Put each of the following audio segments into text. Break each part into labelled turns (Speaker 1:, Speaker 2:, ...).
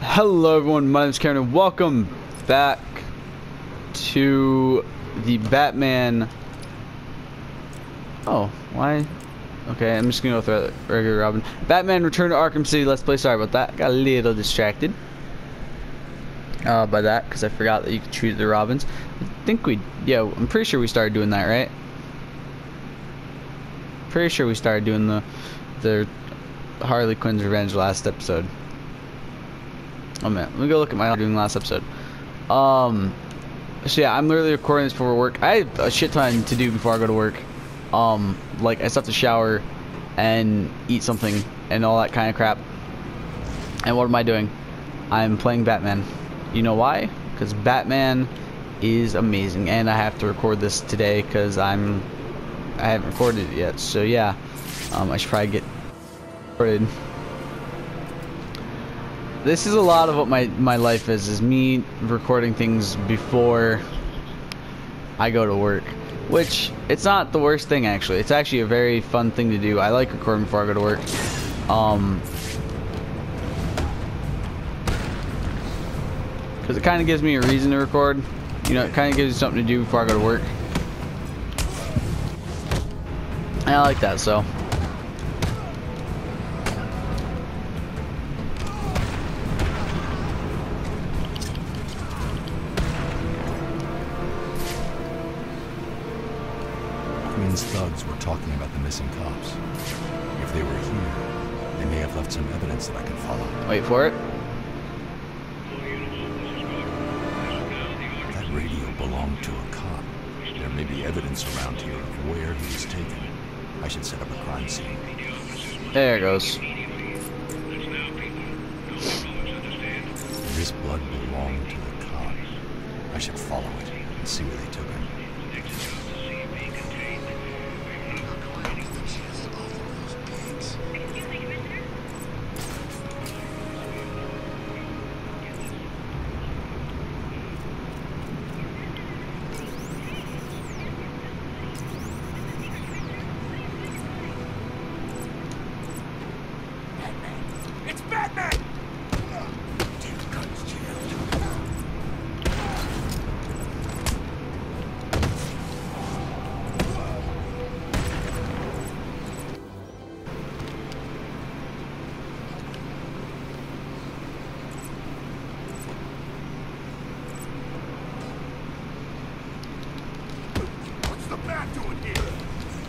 Speaker 1: Hello everyone, my name is Karen and welcome back to the Batman Oh, why? Okay, I'm just gonna go through regular Robin. Batman Return to Arkham City, let's play. Sorry about that. Got a little distracted uh, by that because I forgot that you could choose the Robins. I think we, yeah, I'm pretty sure we started doing that, right? Pretty sure we started doing the, the Harley Quinn's Revenge last episode. Oh man, let me go look at my doing last episode. Um, so yeah, I'm literally recording this before work. I have a shit ton to do before I go to work. Um, like I still have to shower and eat something and all that kind of crap. And what am I doing? I'm playing Batman. You know why? Because Batman is amazing, and I have to record this today because I'm I haven't recorded it yet. So yeah, um, I should probably get recorded this is a lot of what my my life is is me recording things before I go to work which it's not the worst thing actually. It's actually a very fun thing to do. I like recording before I go to work. Um because it kind of gives me a reason to record. You know it kind of gives me something to do before I go to work. And I like that so
Speaker 2: talking about the missing cops. If they were here, they may have left some evidence that I can follow.
Speaker 1: wait for it
Speaker 2: That radio belonged to a cop. There may be evidence around here of where he was taken. I should set up a crime scene.
Speaker 1: there it goes
Speaker 2: This blood belonged to the cop. I should follow it and see where they took him.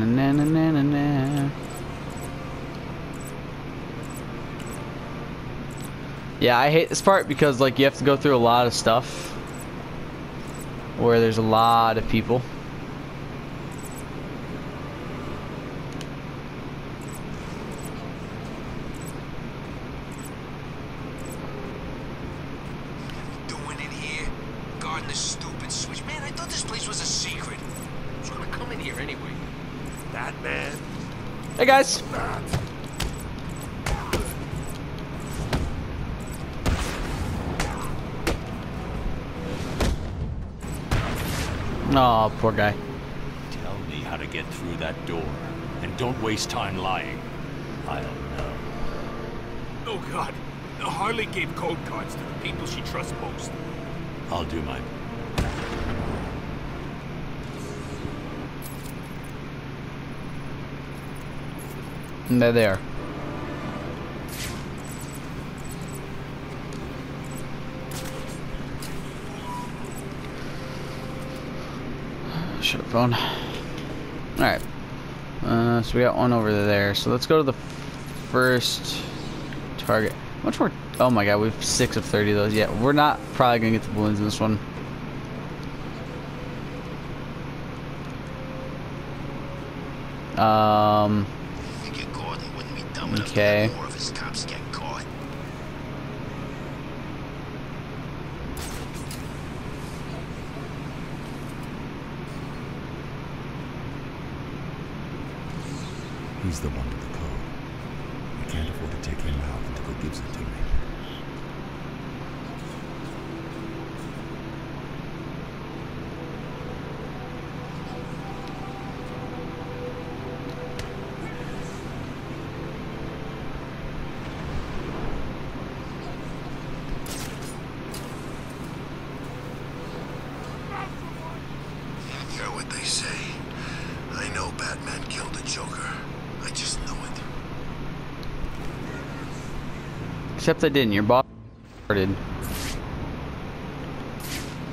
Speaker 3: there.
Speaker 1: Where my combo, motherfucker? Da-na-na-na-na-na. Yeah, I hate this part because like you have to go through a lot of stuff where there's a lot of people.
Speaker 4: doing in here? Guarding this stupid switch. Man, I thought this place was a secret. I was gonna come in here anyway.
Speaker 3: Batman?
Speaker 1: Hey guys. Oh, poor guy.
Speaker 5: Tell me how to get through that door. And don't waste time lying. I'll know.
Speaker 3: Oh, God. Harley gave code cards to the people she trusts most.
Speaker 5: I'll do my
Speaker 1: And they are. there. Shut up, phone. Alright. Uh, so we got one over there. So let's go to the first target. Much more? Oh my god, we have six of 30 of those. Yeah, we're not probably gonna get the balloons in this one. Um,
Speaker 4: caught.
Speaker 2: He's the one with the code. We can't afford to take him out until he gives it to me.
Speaker 4: You know what they say. I know Batman killed the Joker. I just know it.
Speaker 1: Except I didn't. Your boss started.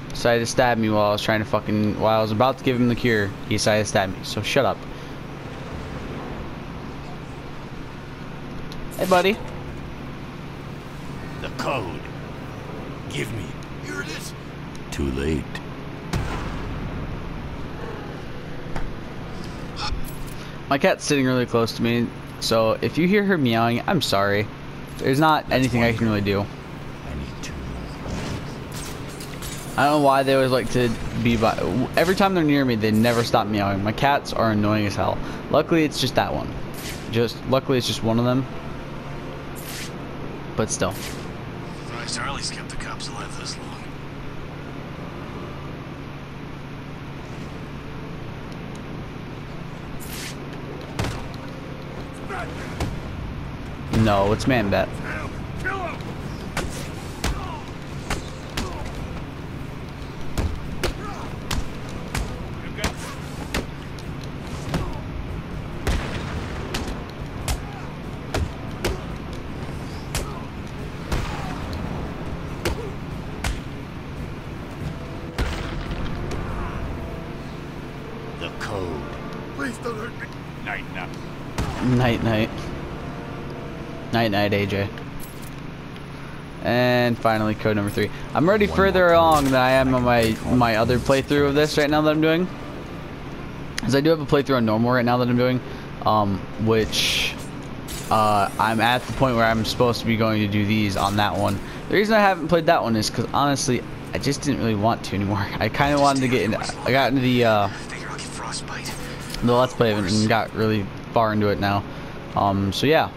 Speaker 1: Decided to stab me while I was trying to fucking while I was about to give him the cure. He decided to stab me. So shut up. Hey, buddy.
Speaker 5: The code. Give me.
Speaker 4: Here it is.
Speaker 5: Too late.
Speaker 1: My cat's sitting really close to me, so if you hear her meowing, I'm sorry. There's not anything I can really do.
Speaker 2: I need two more.
Speaker 1: I don't know why they always like to be by. Every time they're near me, they never stop meowing. My cats are annoying as hell. Luckily, it's just that one. Just luckily, it's just one of them. But still,
Speaker 4: Surprised Harley's kept the cops alive this long.
Speaker 1: No, it's man bet.
Speaker 3: Night, night,
Speaker 1: AJ. And finally, code number three. I'm already further along than I am on my my other playthrough of this right now that I'm doing. Because I do have a playthrough on normal right now that I'm doing, um, which uh, I'm at the point where I'm supposed to be going to do these on that one. The reason I haven't played that one is because honestly, I just didn't really want to anymore. I kind of wanted to get in. I got into the uh,
Speaker 4: Figure I'll get frostbite.
Speaker 1: the let's play of it and got really far into it now. Um, so yeah.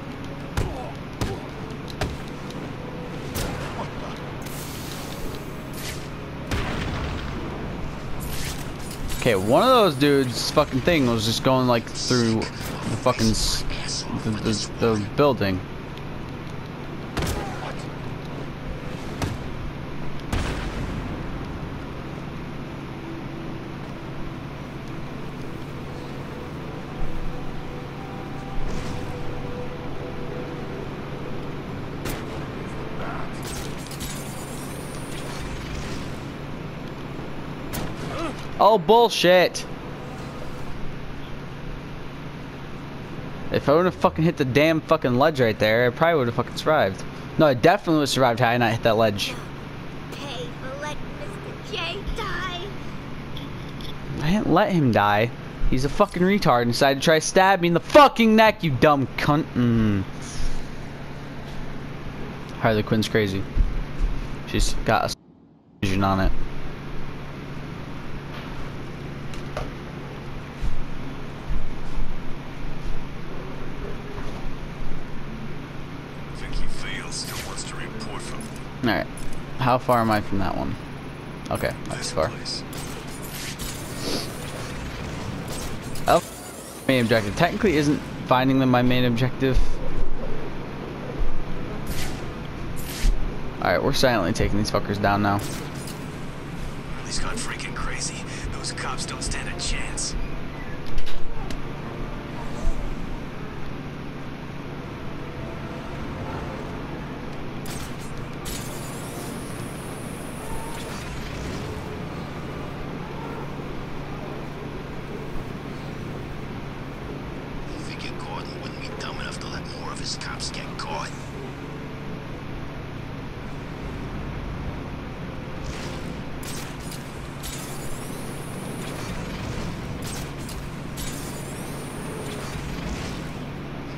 Speaker 1: Okay, one of those dudes' fucking thing was just going like through the fucking the, the, the building. Oh bullshit! If I would have fucking hit the damn fucking ledge right there, I probably would have fucking survived. No, I definitely would have survived had I not hit that ledge.
Speaker 6: Pay for letting Mr. J die.
Speaker 1: I didn't let him die. He's a fucking retard and decided to try to stab me in the fucking neck, you dumb cunt. Mm. Harley Quinn's crazy. She's got a vision on it.
Speaker 4: Think he feels still wants to report from
Speaker 1: Alright. How far am I from that one? Okay, that's
Speaker 4: this
Speaker 1: far.
Speaker 4: place.
Speaker 1: Oh, main objective. Technically, isn't finding them my main objective. Alright, we're silently taking these fuckers down now.
Speaker 4: He's gone freaking crazy. Those cops don't stand a chance. Figure Gordon wouldn't be dumb enough to let more of his cops get caught.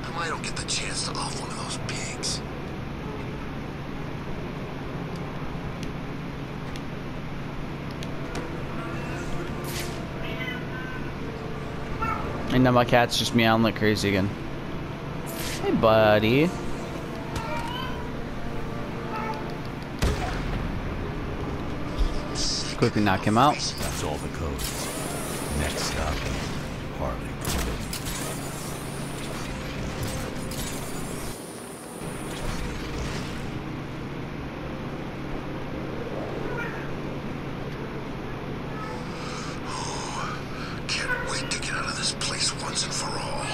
Speaker 4: Come I don't get the chance to off one of those pigs.
Speaker 1: And now my cat's just meowing like crazy again. Hey, buddy. Quickly knock him out.
Speaker 2: That's all the codes. Next stop, Harley.
Speaker 4: Can't wait to get out of this place once and for all.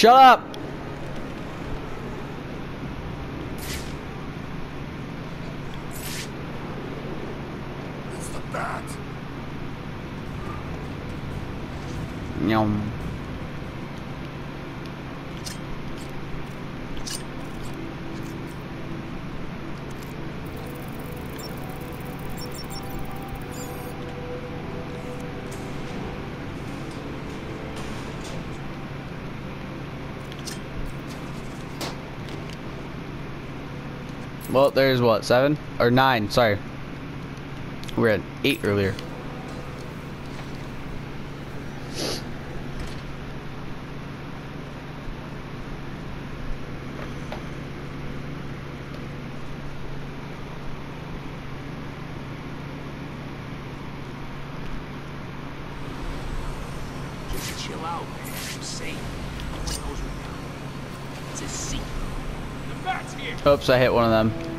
Speaker 1: Shut up! Well, there's what, seven? Or nine, sorry. We are at eight earlier.
Speaker 3: Just chill out, man. Safe. No one knows we're down. It's a secret. The bat's here.
Speaker 1: Oops, I hit one of them.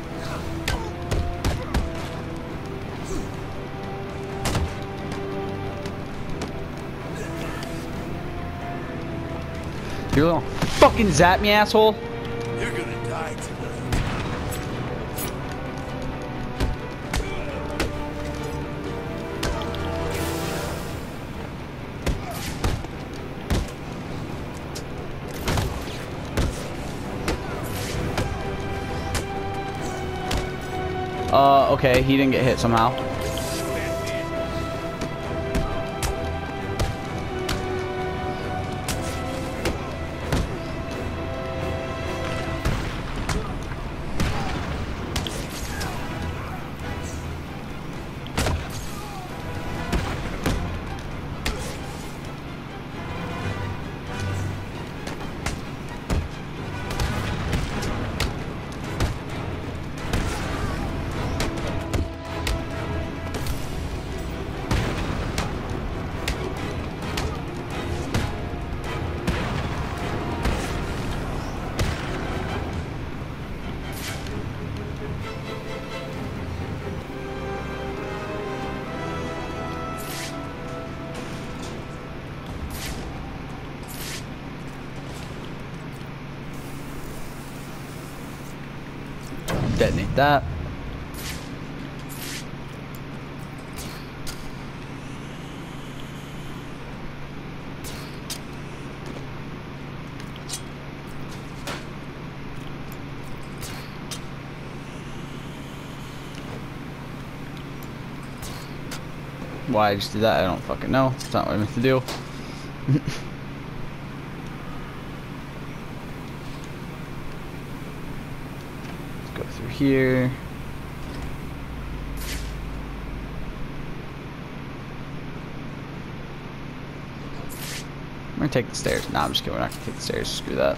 Speaker 1: You little fucking zap me, asshole.
Speaker 2: You're gonna die tonight.
Speaker 1: Uh, okay, he didn't get hit somehow. Detonate that. Why I just did that, I don't fucking know. It's not what I meant to do. Let's go through here. I'm gonna take the stairs. Nah, I'm just kidding. We're not gonna take the stairs. Screw that.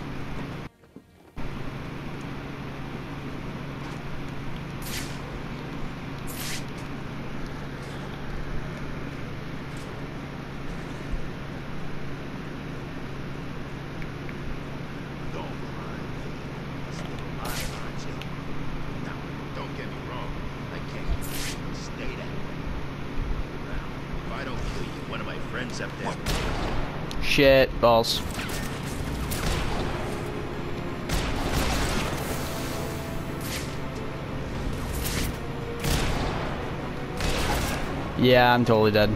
Speaker 7: Don't mind me. Still alive, aren't you? Now, don't get me wrong. I can't stay that way. Now, if I don't kill you, one of my friends up there.
Speaker 1: Shit, balls. Yeah, I'm totally dead.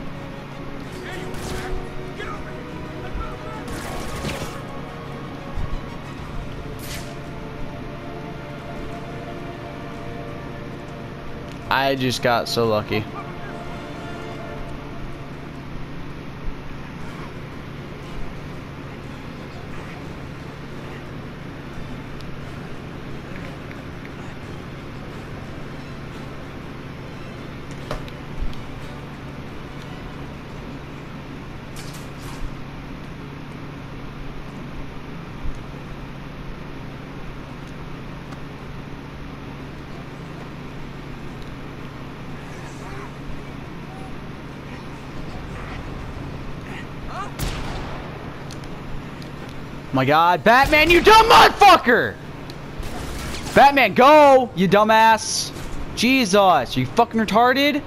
Speaker 1: I just got so lucky. My god, Batman, you dumb motherfucker! Batman, go, you dumbass! Jesus, you fucking retarded?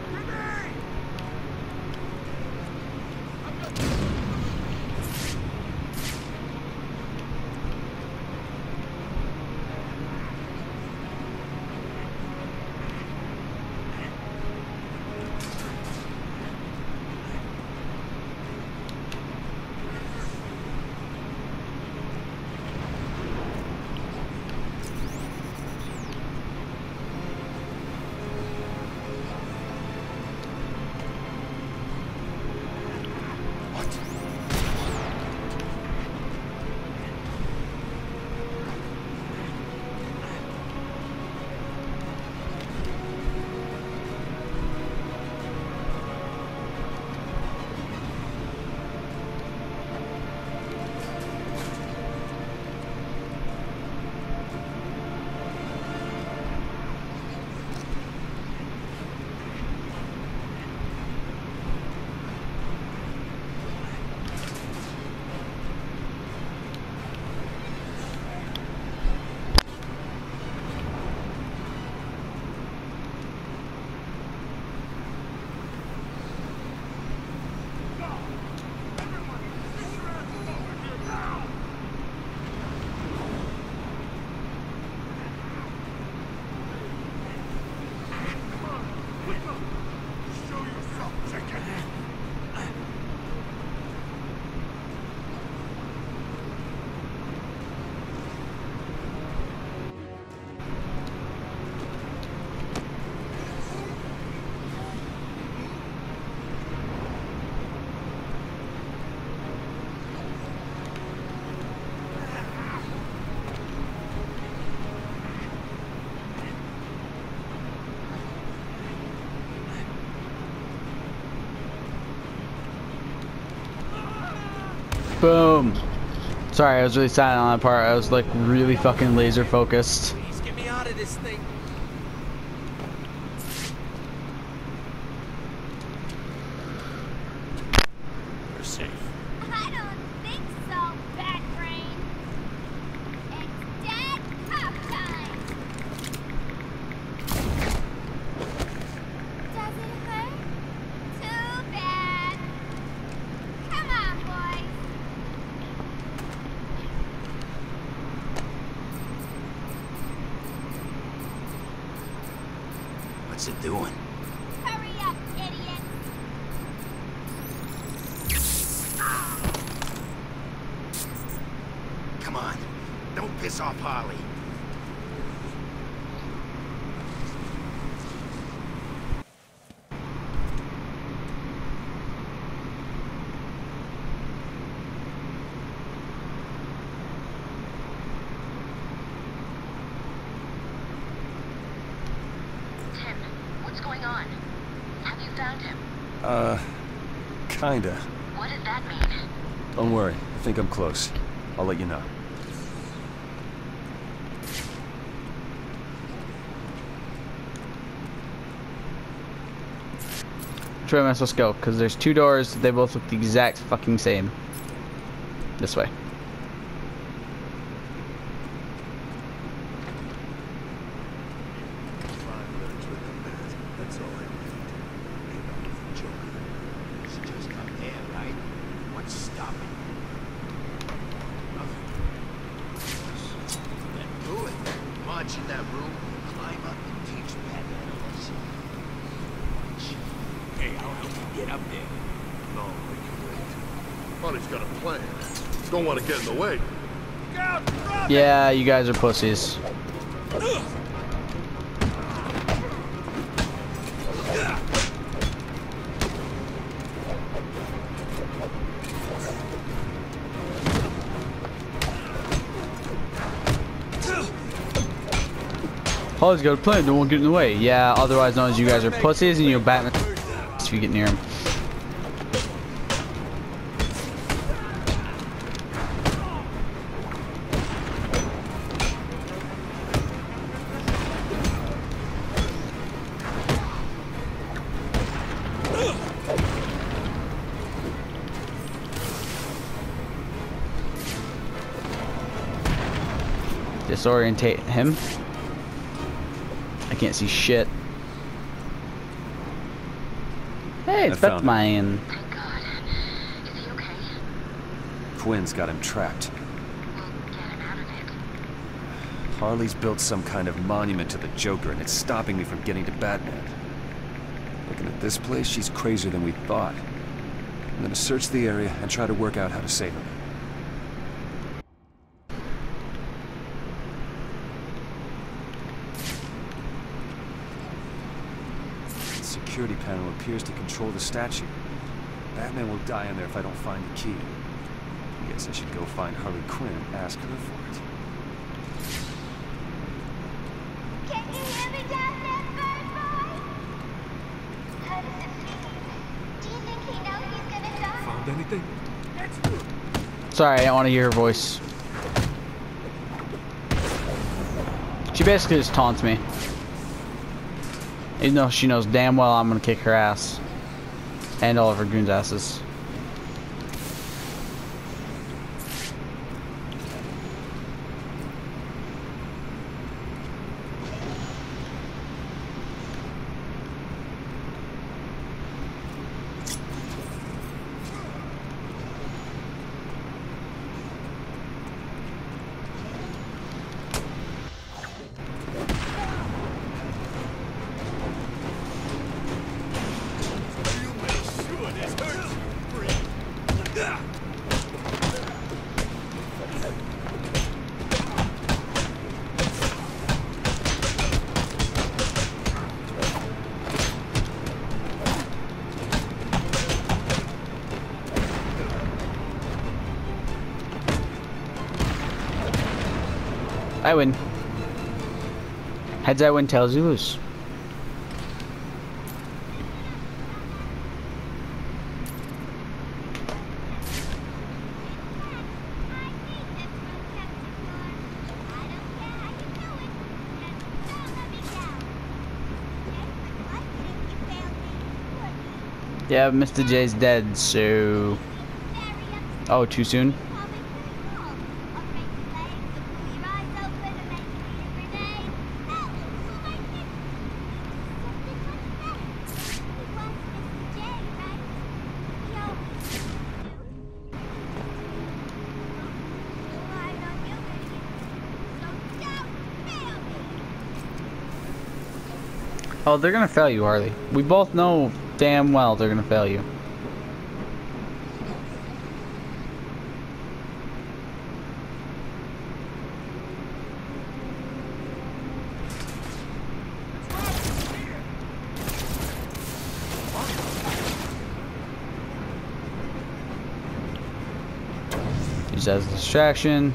Speaker 1: Boom. Sorry, I was really silent on that part. I was like really fucking laser focused.
Speaker 3: Please get me out of this thing.
Speaker 5: You're safe.
Speaker 6: I don't think so, Bat Brain. It's dead cop time. Does it hurt? Too bad. Come on, boys.
Speaker 4: What's it doing?
Speaker 6: Hurry up, idiot.
Speaker 7: Come on. Don't piss off Harley.
Speaker 8: Tim, what's going on? Have you found him?
Speaker 9: Uh, kinda.
Speaker 8: What does that mean?
Speaker 9: Don't worry. I think I'm close. I'll let you know.
Speaker 1: Travis, let's go. Because there's two doors. They both look the exact fucking same. This way.
Speaker 7: That's all I need. Ain't nothing for Joker. She just come here, right? What's stopping? Nothing. Then do it. March in that room, climb up and teach Batman a lesson. March.
Speaker 3: Hey, I'll help you get up there.
Speaker 10: No, we can wait. Bonnie's got a plan. Don't want to get in the way.
Speaker 1: Yeah, you guys are pussies. Harley's got a plan, don't to get in the way. Yeah, otherwise known as you guys are pussies and you're Batman if you get near him. Disorientate him. I can't see shit. Hey, it's
Speaker 9: I found him.
Speaker 1: Batman.
Speaker 8: Thank God. Is he okay?
Speaker 9: Quinn's got him trapped.
Speaker 8: We'll get him out of it.
Speaker 9: Harley's built some kind of monument to the Joker, and it's stopping me from getting to Batman. Looking at this place, she's crazier than we thought. I'm gonna search the area and try to work out how to save him. The security panel appears to control the statue. Batman will die in there if I don't find the key. I Guess I should go find Harley Quinn and ask her for it.
Speaker 6: Can you hear me down there, bird boy? How does it feel? Do you think he knows he's gonna die?
Speaker 3: Found anything?
Speaker 1: Sorry, I didn't want to hear her voice. She basically just taunts me. Even though she knows damn well I'm gonna kick her ass. And all of her goons' asses. I win. Heads I win, tails you lose. Yeah, Mr. J's dead, so... Oh, too soon? Oh, they're gonna fail you, Harley. We both know damn well they're gonna fail you. As a distraction.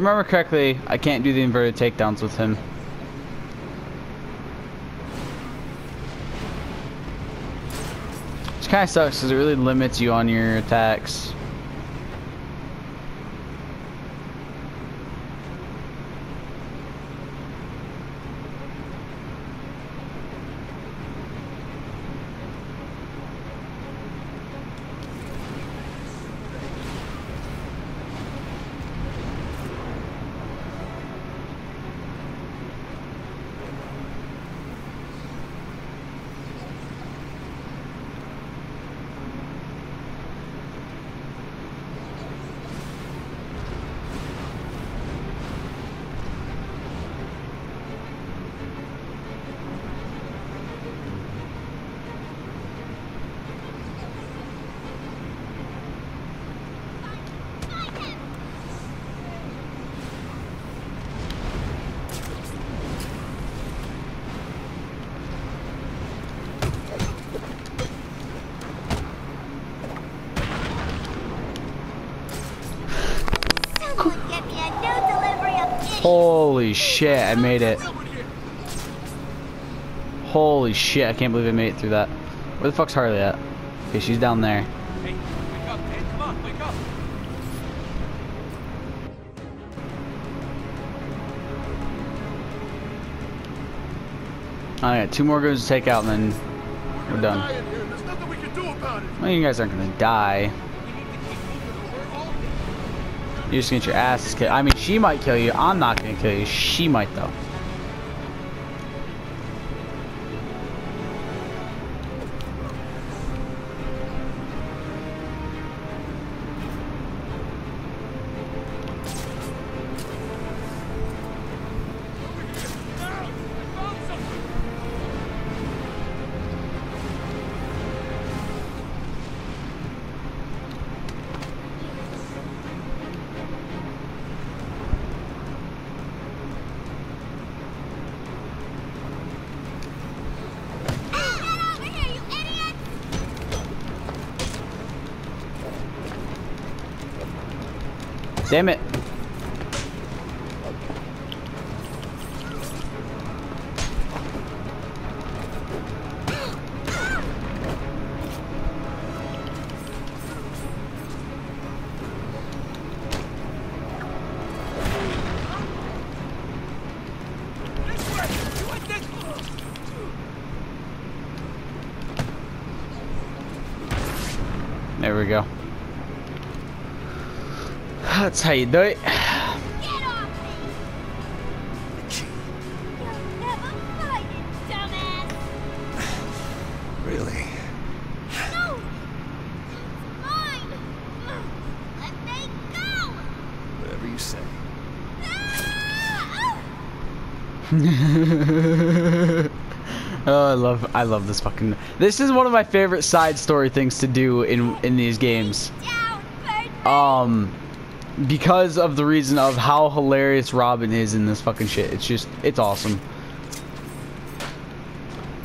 Speaker 1: Remember correctly, I can't do the inverted takedowns with him. Which kind of sucks because it really limits you on your attacks. Holy shit, I made it. Holy shit, I can't believe I made it through that. Where the fuck's Harley at? Okay, she's down there.
Speaker 3: Hey, wake up, man. Come on, wake up.
Speaker 1: I got two more goons to take out and then we're done.
Speaker 10: Die in here. There's nothing we can do about it.
Speaker 1: Well, you guys aren't gonna die. You're just gonna get your ass kicked. I mean, she might kill you. I'm not gonna kill you. She might though. Damn it. That's how you do it.
Speaker 6: Get off me! You'll never fight it, dumbass!
Speaker 9: Really?
Speaker 6: No! It's mine! Let me go!
Speaker 9: Whatever you say.
Speaker 1: oh, I love I love this fucking This is one of my favorite side story things to do in in these games. Um because of the reason of how hilarious Robin is in this fucking shit. It's just it's awesome.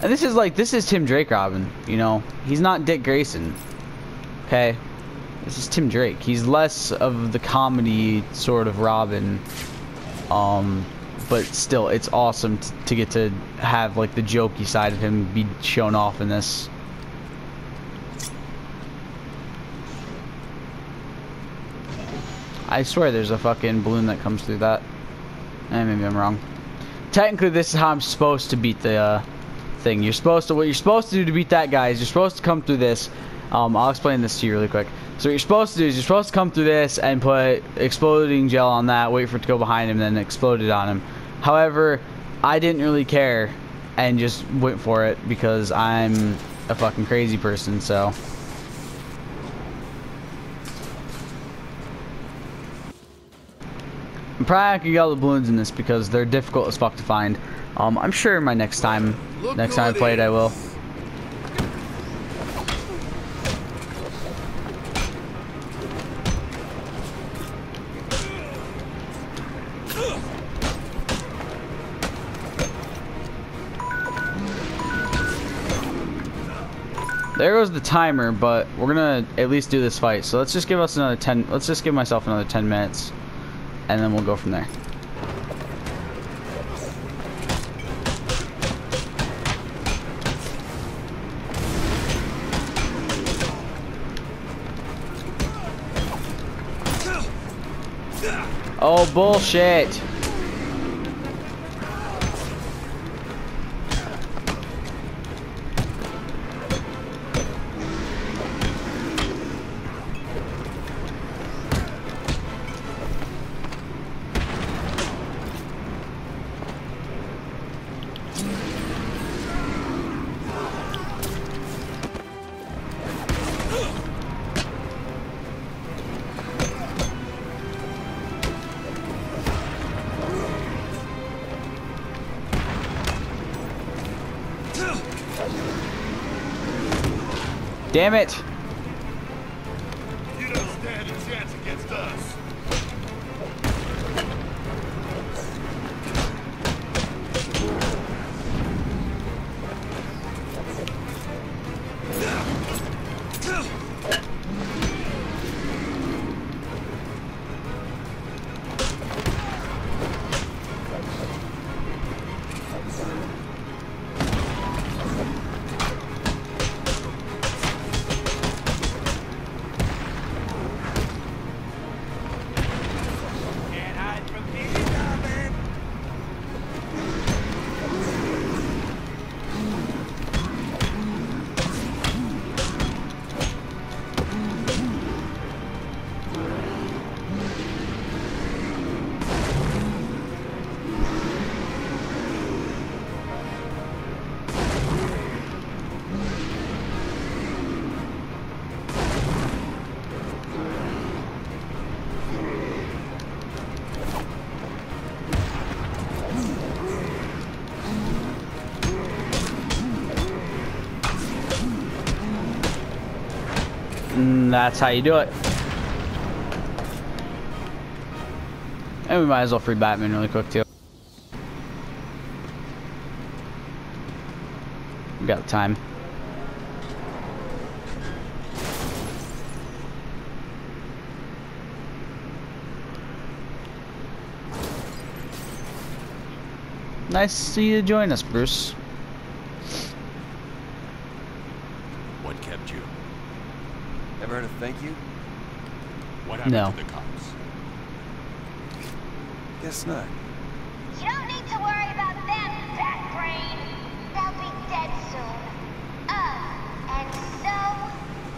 Speaker 1: And this is like this is Tim Drake Robin, you know. He's not Dick Grayson. Okay? This is Tim Drake. He's less of the comedy sort of Robin. Um but still it's awesome to get to have like the jokey side of him be shown off in this. I swear there's a fucking balloon that comes through that. Eh, maybe I'm wrong. Technically, this is how I'm supposed to beat the uh, thing. You're supposed to what you're supposed to do to beat that guy is you're supposed to come through this. Um, I'll explain this to you really quick. So what you're supposed to do is you're supposed to come through this and put exploding gel on that, wait for it to go behind him, then explode it on him. However, I didn't really care and just went for it because I'm a fucking crazy person. So. I'm probably not gonna get all the balloons in this because they're difficult as fuck to find. Um, I'm sure my next time,
Speaker 10: Look
Speaker 1: next time I play it, I will. There goes the timer, but we're gonna at least do this fight. So let's just give us another 10, let's just give myself another 10 minutes. And then we'll go from there. Oh, bullshit. Damn it. That's how you do it. And we might as well free Batman really quick too. We got time. Nice to see you join us, Bruce.
Speaker 5: What kept you?
Speaker 9: Ever heard of thank you?
Speaker 5: What happened
Speaker 1: No.
Speaker 5: to the cops?
Speaker 9: Guess not.
Speaker 6: You don't need to worry about them, Bat Brain. They'll be dead soon. Uh, and so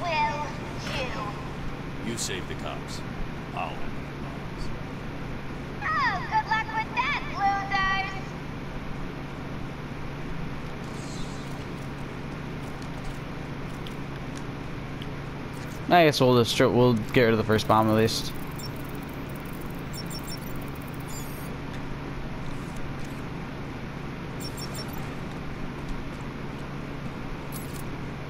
Speaker 6: will you.
Speaker 5: You saved the cops. I'll have
Speaker 6: Oh, good luck with that, losers!
Speaker 1: I guess we'll just we'll get rid of the first bomb at least.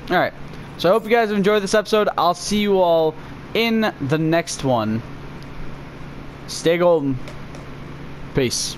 Speaker 1: All right. So I hope you guys enjoyed this episode. I'll see you all in the next one. Stay golden. Peace.